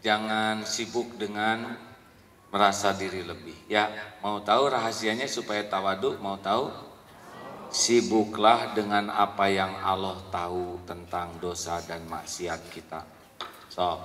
jangan sibuk dengan merasa diri lebih. Ya, mau tahu rahasianya supaya tawaduk. Mau tahu? Sibuklah dengan apa yang Allah tahu tentang dosa dan maksiat kita. So,